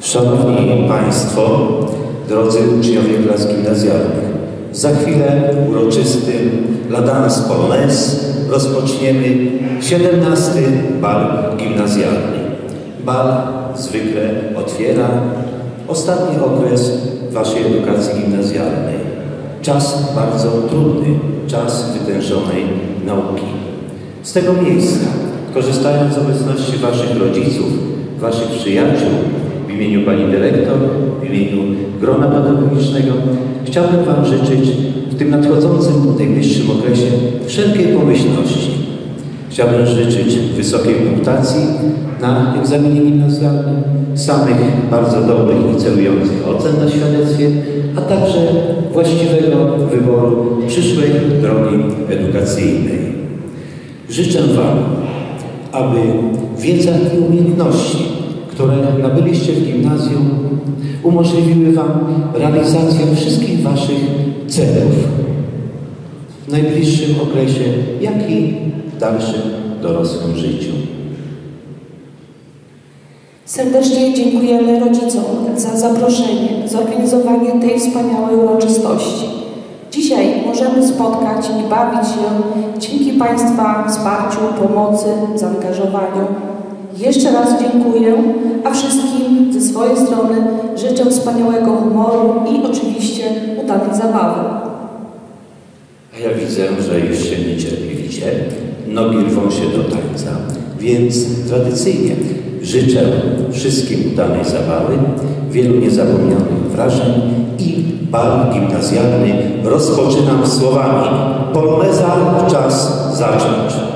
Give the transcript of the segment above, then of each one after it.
Szanowni Państwo, drodzy uczniowie klas gimnazjalnych, za chwilę uroczystym La Dance Polonaise rozpoczniemy 17 bal gimnazjalny. Bal zwykle otwiera ostatni okres Waszej edukacji gimnazjalnej. Czas bardzo trudny, czas wytężonej nauki. Z tego miejsca, korzystając z obecności Waszych rodziców, Waszych przyjaciół, w imieniu Pani Dyrektor, w imieniu grona pedagogicznego chciałbym Wam życzyć w tym nadchodzącym, najbliższym okresie wszelkiej pomyślności. Chciałbym życzyć wysokiej punktacji na egzaminie gimnazjalnym, samych bardzo dobrych i celujących ocen na świadectwie, a także właściwego wyboru przyszłej drogi edukacyjnej. Życzę Wam, aby wiedza i umiejętności, które nabyliście w gimnazjum, umożliwiły Wam realizację wszystkich Waszych celów w najbliższym okresie, jak i w dalszym dorosłym życiu. Serdecznie dziękujemy rodzicom za zaproszenie, zorganizowanie tej wspaniałej uroczystości. Dzisiaj możemy spotkać i bawić się dzięki Państwa wsparciu, pomocy, zaangażowaniu. Jeszcze raz dziękuję, a wszystkim ze swojej strony życzę wspaniałego humoru i oczywiście udanej zabawy. A ja widzę, że już się niecierpliwicie, nogi rwą się do tańca, więc tradycyjnie życzę wszystkim udanej zabawy, wielu niezapomnianych wrażeń i bal gimnazjalny rozpoczynam słowami Poloneza czas zacząć.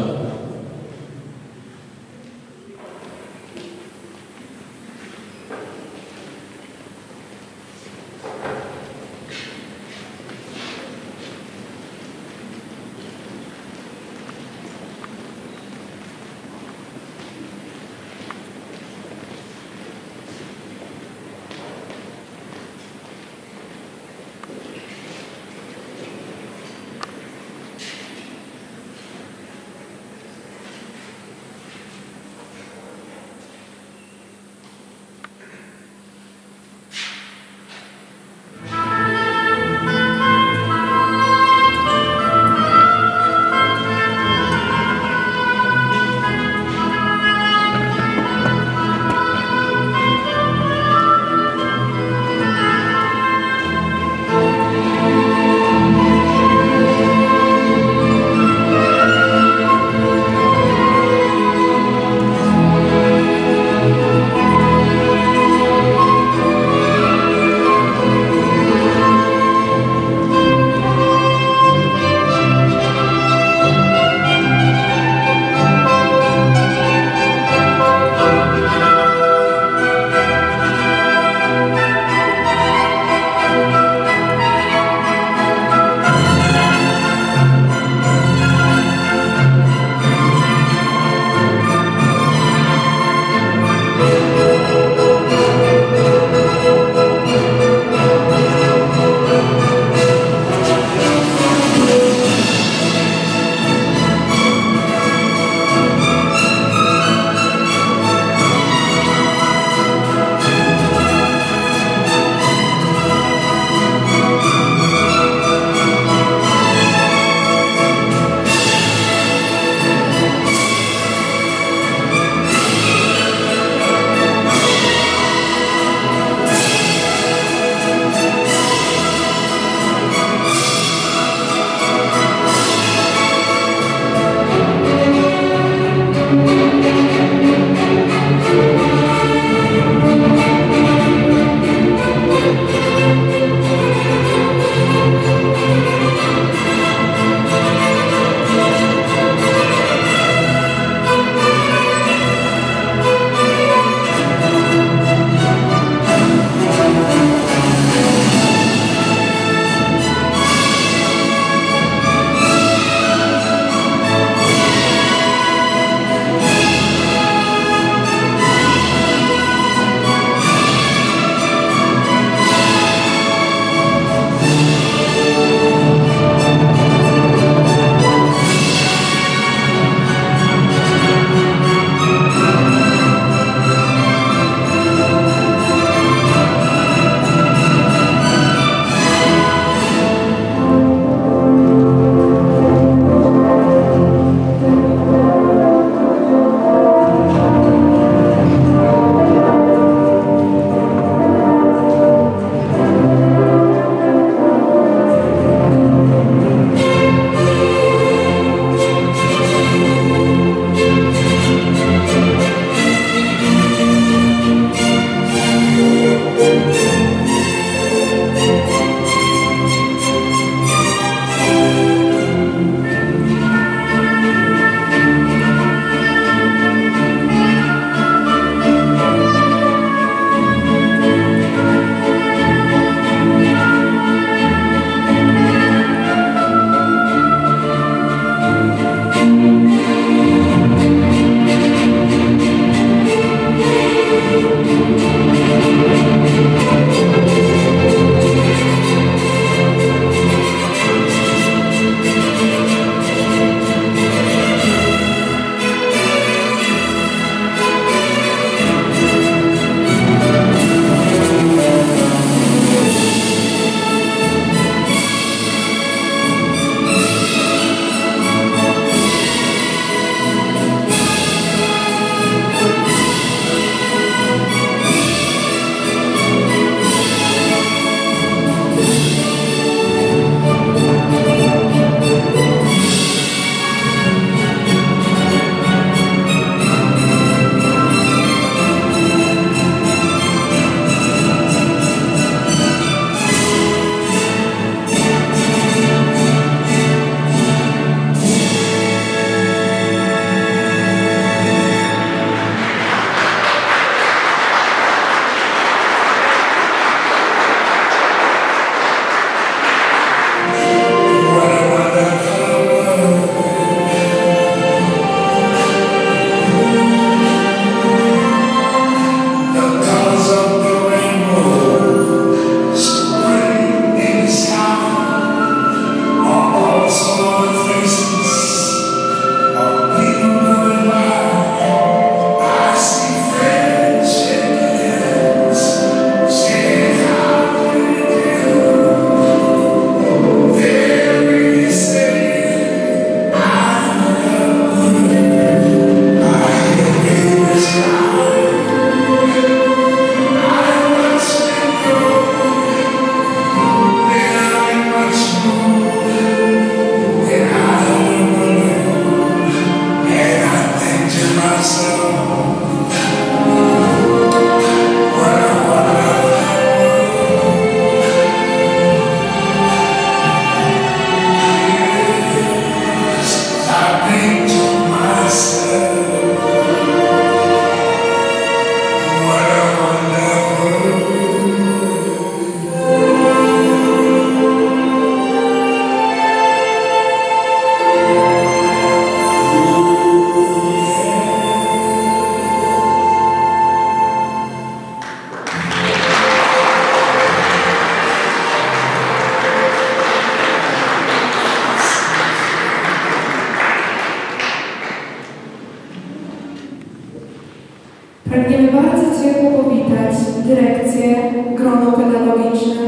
Dyrekcję, grono pedagogiczne,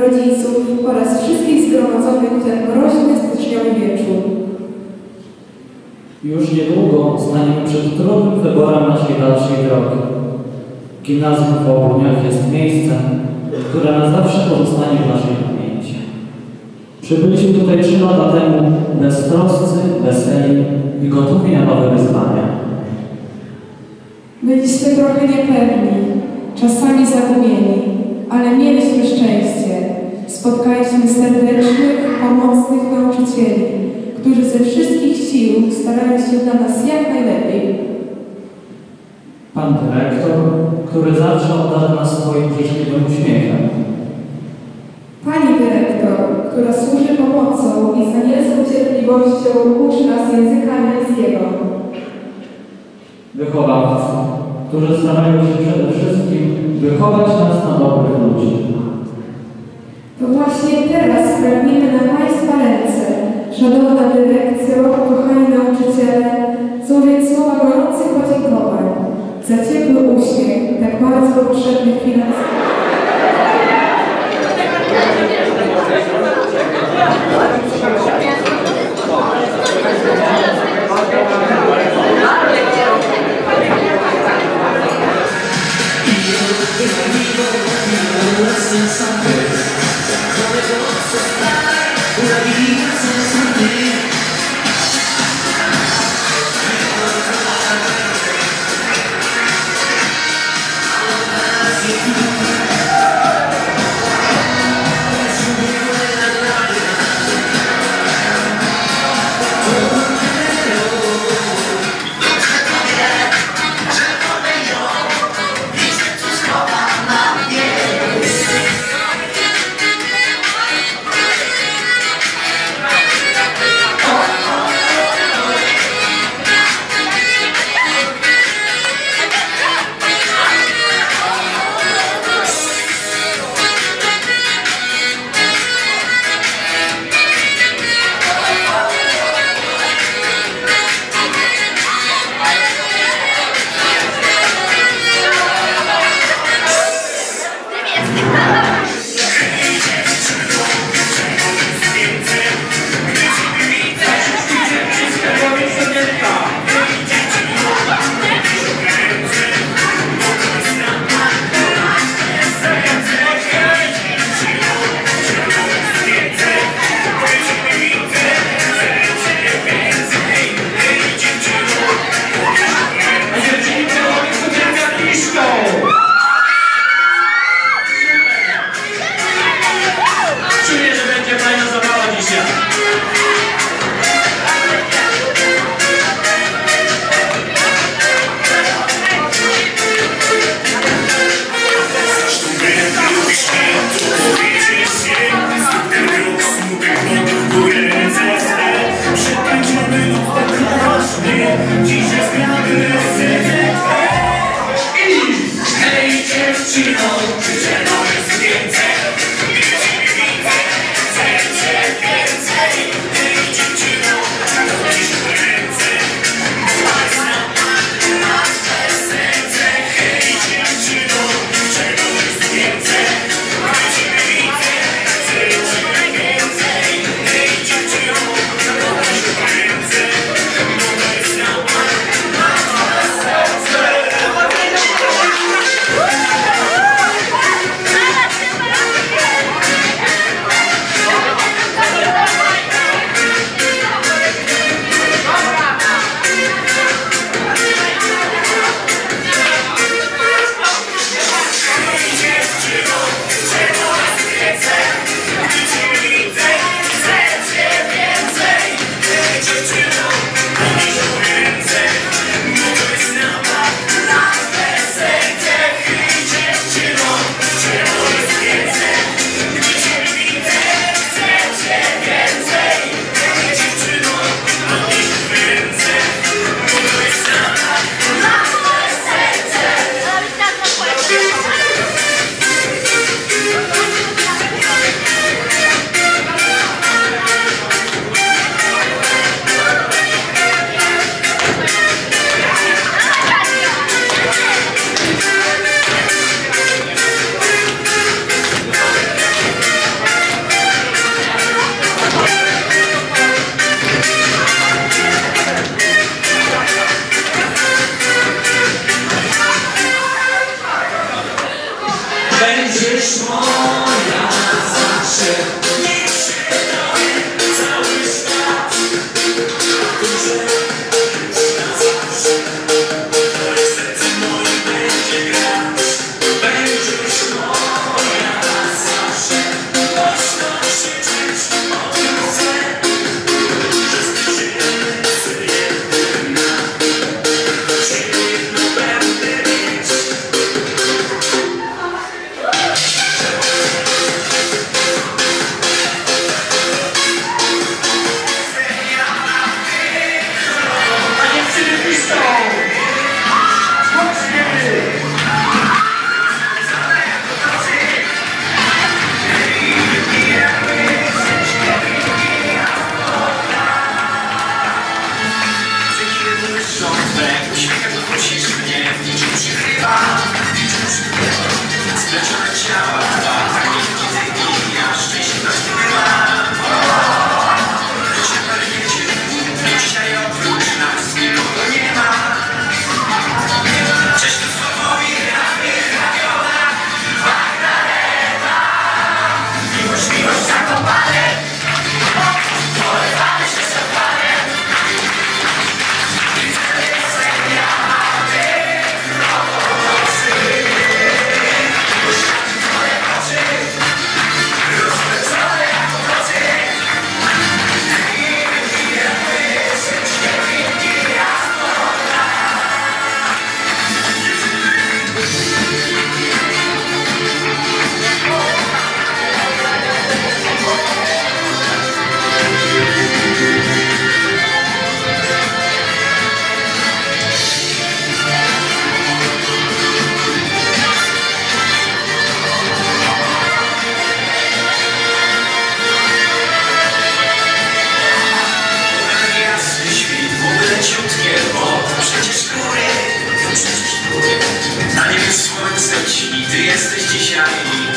rodziców oraz wszystkich zgromadzonych w ten mroźny styczniowy wieczór. Już niedługo staniemy przed trudnym wyborem naszej dalszej drogi. Gimnazjum w Obłoniach jest miejscem, które na zawsze pozostanie w naszej pamięci. Przybyliśmy tutaj trzy lata temu beztroscy, weseli i gotowi na nowe wyzwania. Byliśmy trochę niepewni, czasami zagubieni, ale mieliśmy szczęście. Spotkaliśmy serdecznych, pomocnych nauczycieli, którzy ze wszystkich sił starają się dla nas jak najlepiej. Pan dyrektor, który zawsze obdarza nas swoim życzliwym uśmiechem. Pani dyrektor, która służy pomocą i z anielską cierpliwością uczy nas języka angielskiego. Wychowawcy, którzy starają się przede wszystkim wychować nas na dobrych ludzi. To właśnie teraz pragniemy na Państwa ręce, szanowna dyrekcjo, kochani nauczyciele, złożyć słowa gorących podziękowań za ciepły uśmiech, tak bardzo potrzebny w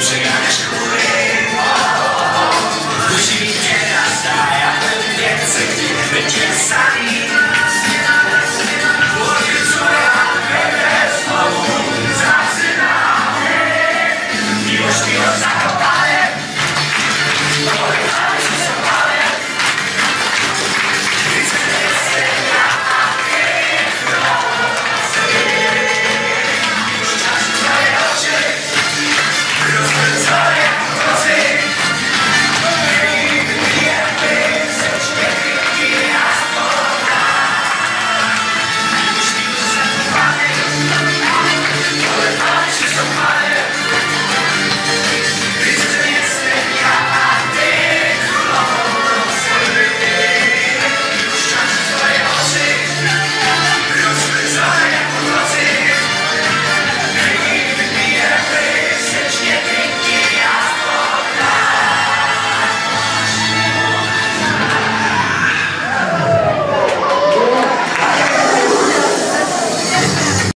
Dobrze jak szkóry Musi mi teraz da, jakbym więcej Będziemy sami